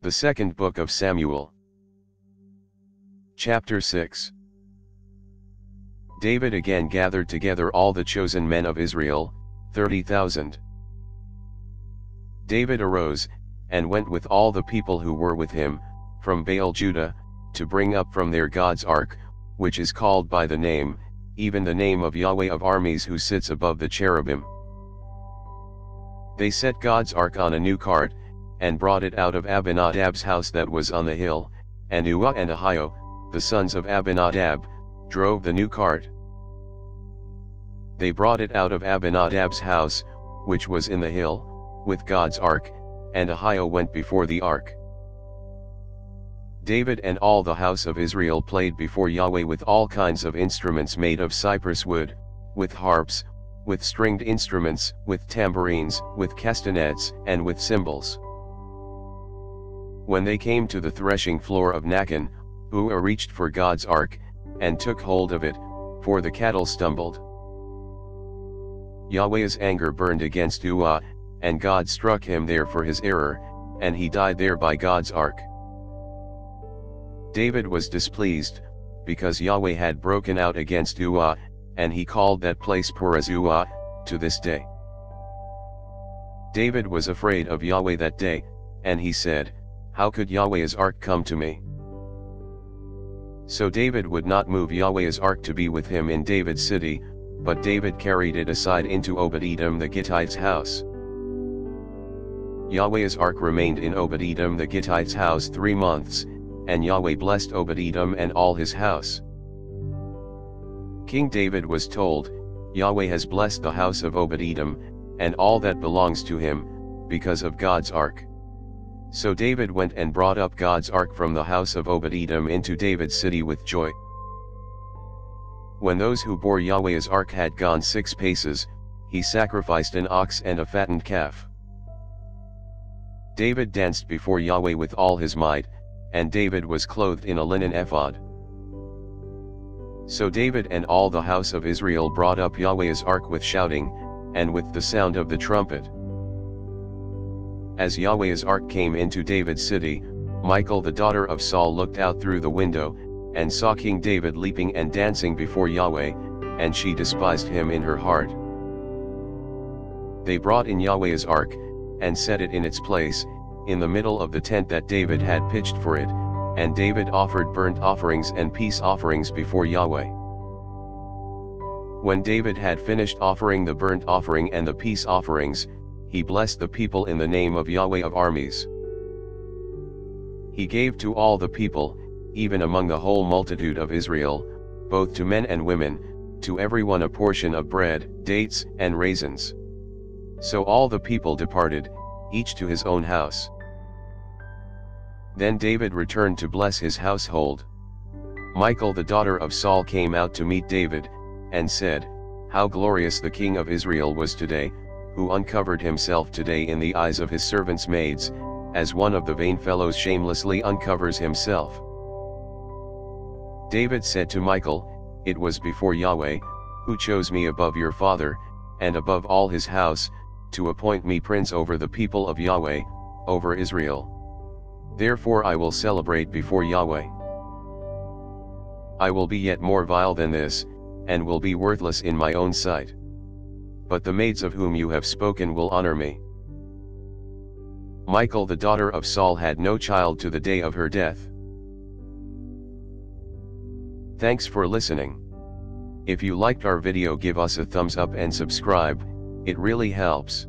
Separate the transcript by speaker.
Speaker 1: The Second Book of Samuel. Chapter 6 David again gathered together all the chosen men of Israel, thirty thousand. David arose, and went with all the people who were with him, from Baal Judah, to bring up from there God's ark, which is called by the name, even the name of Yahweh of armies who sits above the cherubim. They set God's ark on a new cart, and brought it out of Abinadab's house that was on the hill, and Uzzah and Ahio, the sons of Abinadab, drove the new cart. They brought it out of Abinadab's house, which was in the hill, with God's ark, and Ahio went before the ark. David and all the house of Israel played before Yahweh with all kinds of instruments made of cypress wood, with harps, with stringed instruments, with tambourines, with castanets, and with cymbals. When they came to the threshing floor of Nacon, Uzzah reached for God's ark, and took hold of it, for the cattle stumbled. Yahweh's anger burned against Uzzah, and God struck him there for his error, and he died there by God's ark. David was displeased, because Yahweh had broken out against Uzzah, and he called that place Perez Uzzah, to this day. David was afraid of Yahweh that day, and he said, How could Yahweh's ark come to me? So David would not move Yahweh's ark to be with him in David's city, but David carried it aside into Obed-Edom the Gittite's house. Yahweh's ark remained in Obed-Edom the Gittite's house three months, and Yahweh blessed Obed-Edom and all his house. King David was told, Yahweh has blessed the house of Obed-Edom, and all that belongs to him, because of God's ark. So David went and brought up God's ark from the house of Obed-Edom into David's city with joy. When those who bore Yahweh's ark had gone six paces, he sacrificed an ox and a fattened calf. David danced before Yahweh with all his might, and David was clothed in a linen ephod. So David and all the house of Israel brought up Yahweh's ark with shouting, and with the sound of the trumpet. As Yahweh's ark came into David's city, Michal the daughter of Saul looked out through the window, and saw King David leaping and dancing before Yahweh, and she despised him in her heart. They brought in Yahweh's ark, and set it in its place, in the middle of the tent that David had pitched for it, and David offered burnt offerings and peace offerings before Yahweh. When David had finished offering the burnt offering and the peace offerings, he blessed the people in the name of Yahweh of armies. He gave to all the people, even among the whole multitude of Israel, both to men and women, to everyone a portion of bread, dates, and raisins. So all the people departed, each to his own house. Then David returned to bless his household. Michal the daughter of Saul came out to meet David, and said, How glorious the king of Israel was today, who uncovered himself today in the eyes of his servants' maids, as one of the vain fellows shamelessly uncovers himself. David said to Michal, It was before Yahweh, who chose me above your father, and above all his house, to appoint me prince over the people of Yahweh, over Israel. Therefore I will celebrate before Yahweh. I will be yet more vile than this, and will be worthless in my own sight. But the maids of whom you have spoken will honor me. Michal the daughter of Saul had no child to the day of her death. Thanks for listening. If you liked our video give us a thumbs up and subscribe, it really helps.